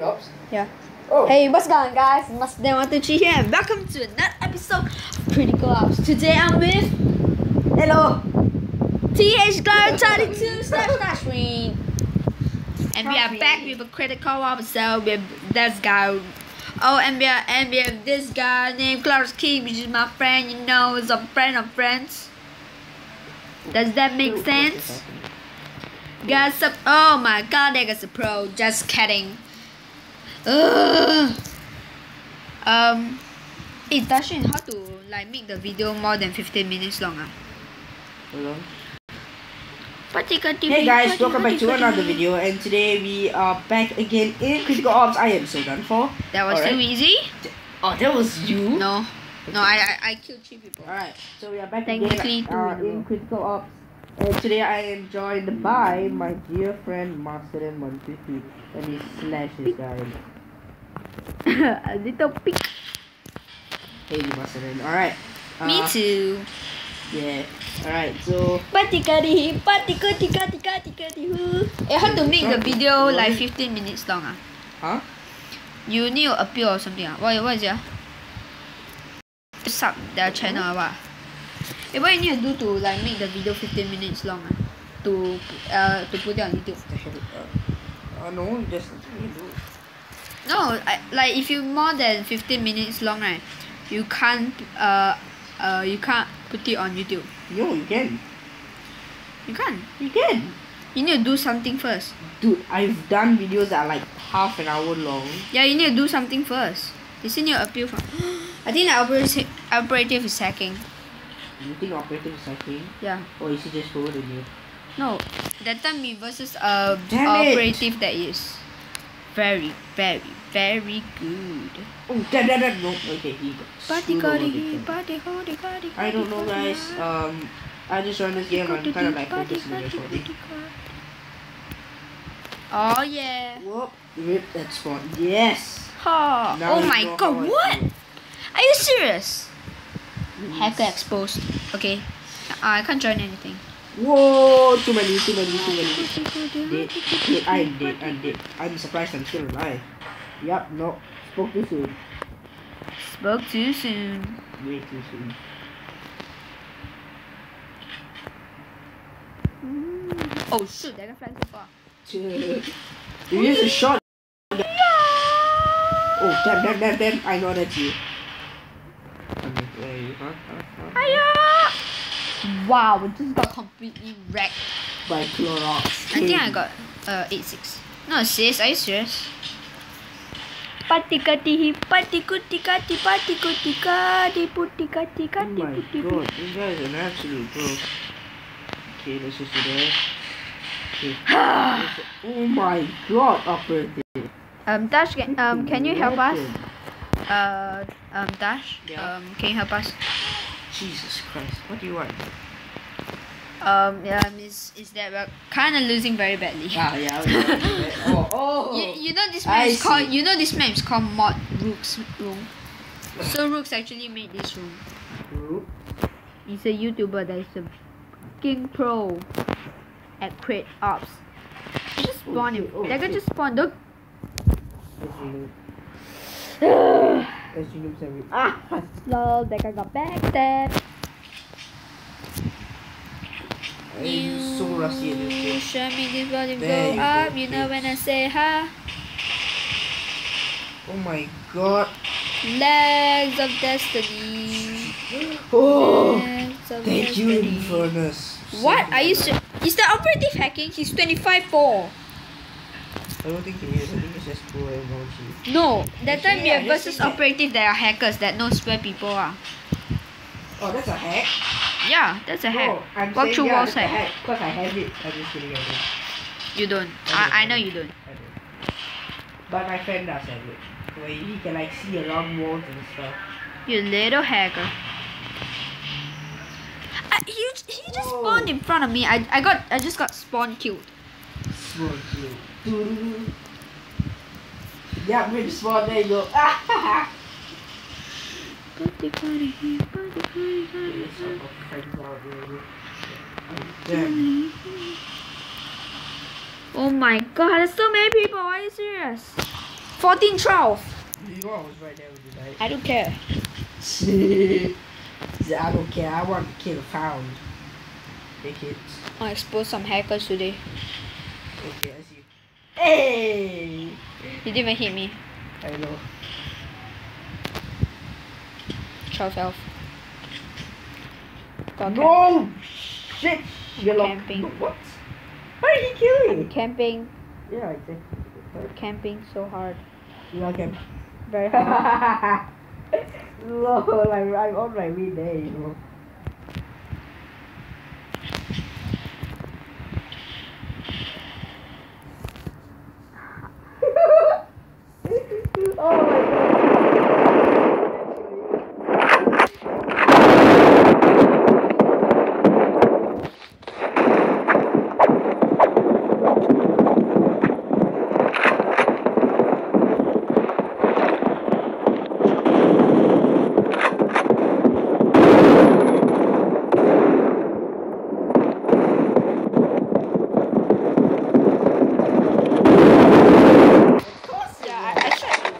Oops. Yeah. Oh. Hey, what's going on, guys? Mustang One Two Three here, and welcome to another episode of Critical Ops. Today I'm with Hello. TH Cloud 32 slash Nashwing. And we are back with a Critical Ops so with this guy. Oh, and we are and we have this guy named Clarence King, which is my friend. You know, is a friend of friends. Does that make sense? Guys, oh my god, that guy's a pro. Just kidding. Ugh. Um, hey Dashin, how to like make the video more than 15 minutes long? Ah? Hello. Hey guys, welcome back to another video, and today we are back again in Critical Ops. I am so done for. That was too Alright. easy? Oh, that was you. No. No, I, I, I killed three people. Alright, so we are back Technically again uh, in a row. in Critical Ops. And today I am joined by my dear friend Master M150 and he slashes guys. a little pig. Hey Master M. Alright. Me uh, too. Yeah. Alright, so Patika di, patika tika tika tika di hu. Eh, how to make the video like 15 minutes long? Ah? huh? You need to appeal or something. Ah? What, what is it? ah? Sub their channel or what? Eh, what you need to do to like make the video 15 minutes long? Ah? To, uh, to put it on YouTube. Uh, no, just you do. No, I, like if you more than 15 minutes long, right? You can't uh uh you can't put it on YouTube. No, you can. You can't. You can. You need to do something first. Dude, I've done videos that are like half an hour long. Yeah, you need to do something first. You still need to appeal for. I think the operative operative is hacking. You think operating is hacking? Yeah. Or is it just slower than you? No, that time we versus a Damn it. operative that is very, very, very good. Oh, that, that, that, no. Okay, he got Party screwed party, big time. party party party. I don't know, guys. Um, I just joined this game. I'm kind of like Party, focusing on party, recording. party, party. Oh yeah. Whoop! Rip that spawn. Yes. Oh, Now oh my god, what? Are you serious? Hacker exposed. Okay. Uh, I can't join anything. Whoa! Too many, too many, too many. Dead. Dead. I'm dead. I'm dead. I'm surprised I'm still alive. Yup. No. Spoke too soon. Spoke too soon. Way too soon. Oh shoot, that guy flying so far. you use a shot. Oh, damn, damn, damn, damn. I know that's you. I'm like, where are you? Huh? Huh? Huh? Hiya! Wow, it just got completely wrecked. By Clorox. I think I got uh 8-6. No, sis, are you serious? Patikati patikutikati patikutikati putikati Oh kati my puti god, this guy is an absolute pro. Okay, let's just do that. Okay. oh my god, operative. Um Dash can um can you help us? Uh um Dash? Yeah. Um can you help us? Jesus Christ, what do you want? Um yeah, is is that we're kinda losing very badly. Ah, yeah, I was gonna do that. Oh, oh. You, you know this map I is called you know this map is called mod Rook's room. So Rooks actually made this room. Oop. He's a YouTuber that is a king pro at Crit Ops. Just spawned him. Oh, that guy just spawn. Don't. Let's reload. Let's every. Ah! That guy got backstabbed. I'm so rusty at this You game. show me this volume There go you up. go, You know when I say hi. Oh my god. Legs of destiny. Oh! Legs of Thank you, destiny. Infernus. What are you? Is the operative hacking? He's 25 4. I don't think he is. I think it's just poor emoji. No, that time we have versus operative that are hackers that knows where people are. Oh, that's a hack? Yeah, that's a oh, hack. No, I'm Walk through yeah, walls hack. hack. Because I have it. I'm just kidding. I don't. You don't. I I, I I know you don't. I don't. But my friend does have it. Where he can like see around walls and stuff. You little hacker. I, he, he just Whoa. spawned in front of me. I, I got I just got spawn killed. spawn killed. Small you. Yeah, big spawn. There you go. Ah! Damn. Oh my god, there's so many people. Are you serious? 14, 12. You know I right there when you. I don't care. I don't care. I want to kill found. Take it. I'll expose some hackers today. Okay, I. Hey! You didn't even hit me. I know. 12 health. Got No! Shit! You're locked. camping. What? Why did he kill me? Camping. Yeah, I exactly. Camping so hard. You are camping. Very hard. Lol, I'm, I'm on my way there, you know. Oh my yeah, I, I shot you.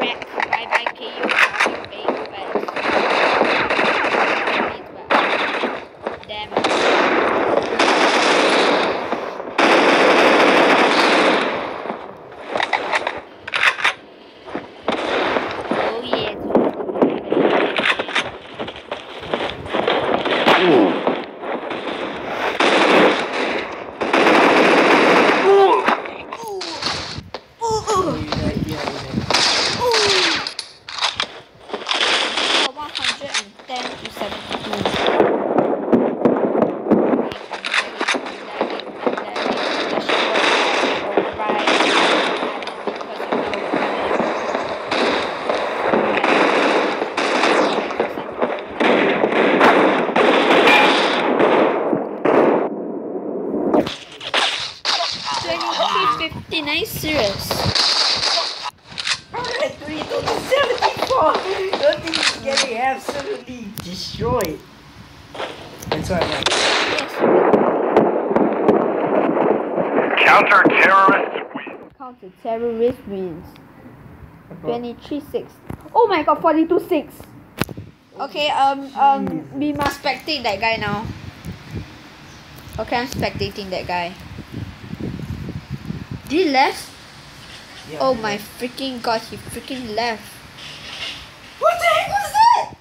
Wreck. Bye bye, KO. Damn it. Oh yeah. god. You died, yeah, you died. From 110 to 72. Twenty-three fifty-nine serious. Alright, 22 to 74! That thing is getting absolutely destroyed. That's why I'm like, Yes. Counter-terrorists Counter terrorist wins. 23 6. Oh my god, 42 6. Okay, um, um, we must spectate that guy now. Okay, I'm spectating that guy. Did he left? yeah, Oh my freaking god, he freaking left. What the heck was that?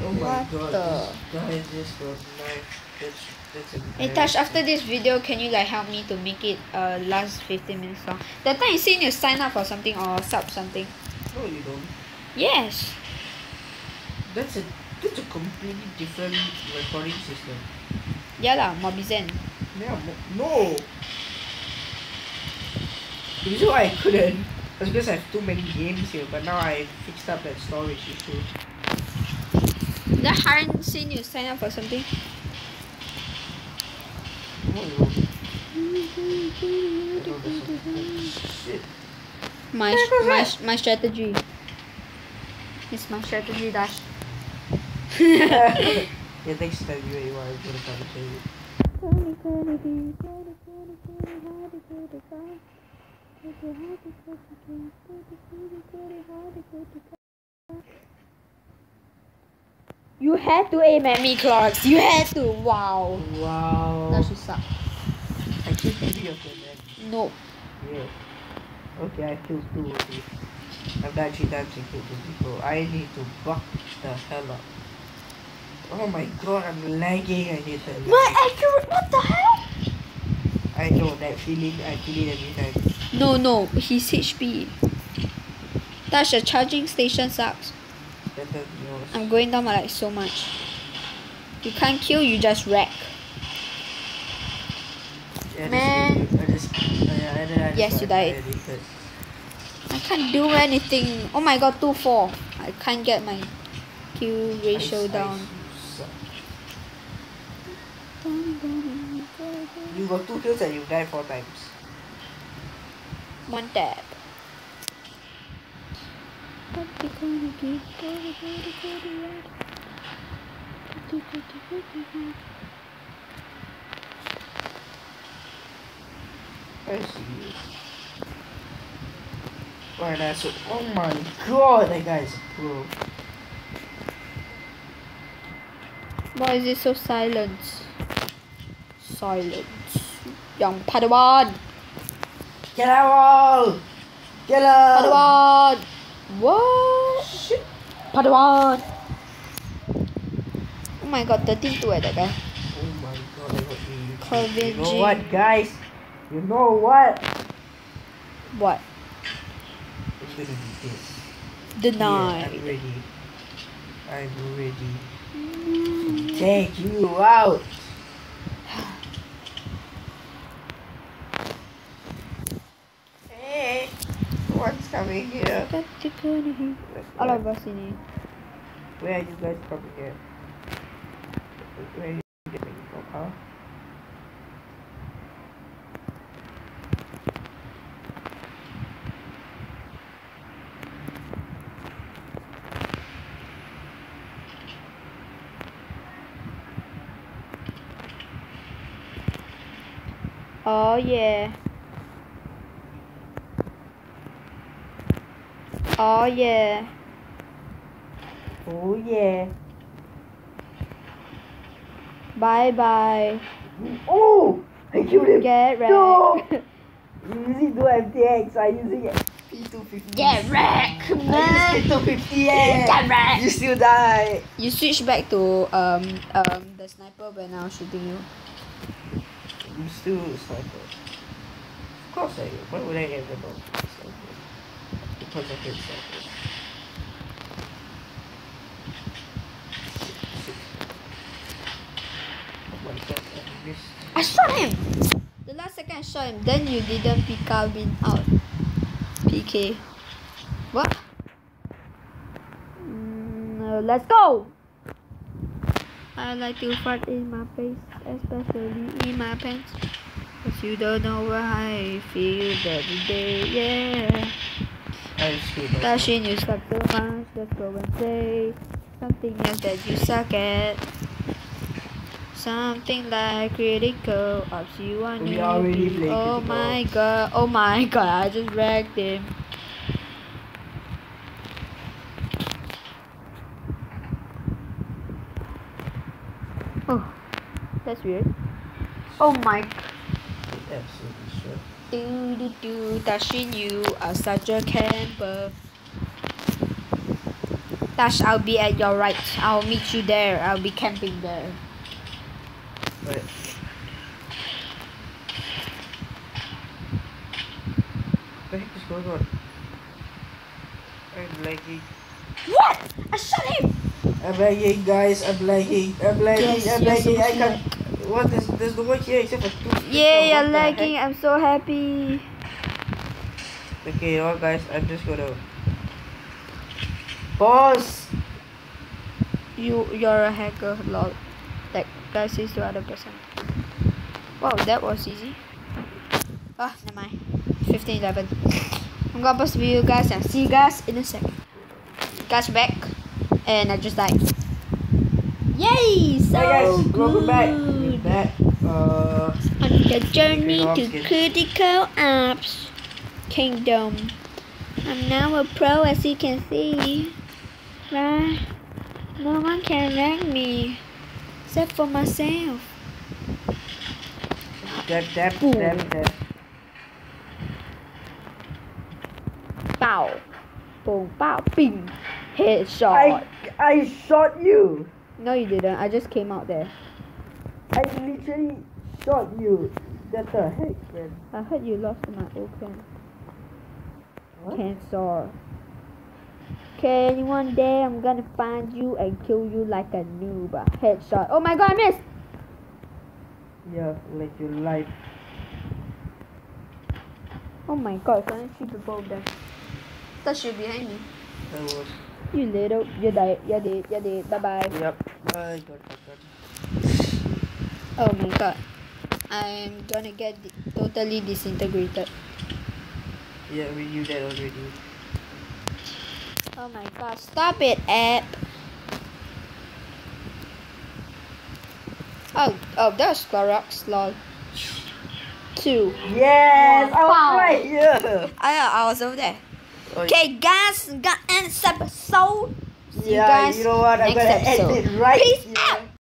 Oh my What god, the- this guy just got knife. That's, that's Hey Tash, after this video, can you like help me to make it uh last 15 minutes long? That time you say you sign up for something or sub something. No, you don't. Yes. That's a that's a completely different recording system. Yeah lah, Mobizen. Yeah, no. The reason why I couldn't was because I have too many games here, but now I fixed up that storage issue. That Haran seen you sign up for something? Oh, no. I know there's something. Shit. My Where was my that? my strategy. It's my strategy dash. yeah, next time you you are gonna come and you. Had to aim at me, Clark. You had to. Wow. Wow. That should suck. I killed three of them, man. No. Yeah. Okay, I killed two of you. I've died three times and killed two people. I need to buck the hell up. Oh my god, I'm lagging. I hate that. What lag. accurate? What the hell? I know that feeling. I feel it every time. No, no. He's HP. That's the charging station sucks. Than yours. I'm going down by like so much. You can't kill, you just wreck. Yeah, Man. Oh, oh, I just, I just, I, I, I just Yes, you died. I can't do anything. Oh my god, 2 4. I can't get my kill ratio down. You got two kills and you died four times. One tap. the corner, keep going, go to go to right. Do, do, do, do, do, do. I see you. Right, that's it. Oh my god, that guy's pro. Why is it so silent? Silence. Young Padawan! Get out all! Get out! Padawan! What? Shit. Padawan! Oh my god, 13 2 at that guy. Oh my god, I you. Know what, guys? You know what? What? It's gonna be this. Denied. Yeah, I'm ready. I'm ready. to Take you out. Hey, here? Got the corner here. All of us in here. Where are you guys coming here? Where are you getting from, huh? Oh yeah. Oh yeah. Oh yeah. Bye bye. Oh! I killed him! Get No! wrecked. I'm using no MTX, I'm using P250. Get wrecked, man. P250. yeah! Get wrecked. You still die! You switch back to um um the sniper when I was shooting you. You still a sniper. Of course I am. Why would I ever not be a sniper? Because I hate snipers. My god, I shot him. The last second I shot him, then you didn't pick up Calvin out. PK. What? Mm, uh, let's go. I like to fart in my face, especially in my pants. Cause you don't know how I feel that day, yeah. I screwed myself. Dashin, you suck so much, let's go and say something else that you suck at. Something like critical ops you are new. Oh my ops. god, oh my god, I just wrecked him. Oh, that's weird. Oh my Absolutely. Do do do Dashin, you are such a camper. Dash, I'll be at your right. I'll meet you there. I'll be camping there. But what the heck is going on? I'm lagging. What? I shot him! I'm lagging, guys. I'm lagging. I'm lagging. Yes, I'm yes, lagging. I can't. What is? There's no one here except for two. people. Yeah, What you're the lagging. I'm so happy. Okay, you guys? I'm just gonna pause. You, you're a hacker, lol. That guy says to other person. Wow, that was easy. Ah, never mind. 15, 11. I'm gonna the video, guys, and see you guys in a second. Guys, back. And I just died. Yay! So Hi guys, welcome back. We're back. Uh, the journey to Critical Ops Kingdom. I'm now a pro as you can see. But No one can rank me except for myself. tap tap Boom. tap tap. Bow. Boom, bow, bing. Headshot. I I shot you. No, you didn't. I just came out there. I literally shot you. What the heck, man? I heard you lost my friend. What? Cancer. Okay, one day I'm gonna find you and kill you like a noob. Headshot. Oh my god, I missed! Yeah, like your life. Oh my god, can I three people of them. That should behind me. That was. You little, you died, you did, you did. Bye bye. Yep. I got got Oh my god. I'm gonna get totally disintegrated. Yeah, we knew that already. Oh my god, stop it, app. Oh, oh, there's Clorox, lol. Two. Yes, I was Wow. right here. Oh, I, I was over there. Oh, Okay, guys, got end this episode. See you yeah, guys you know what? I'm gonna episode. end it right Peace here. out.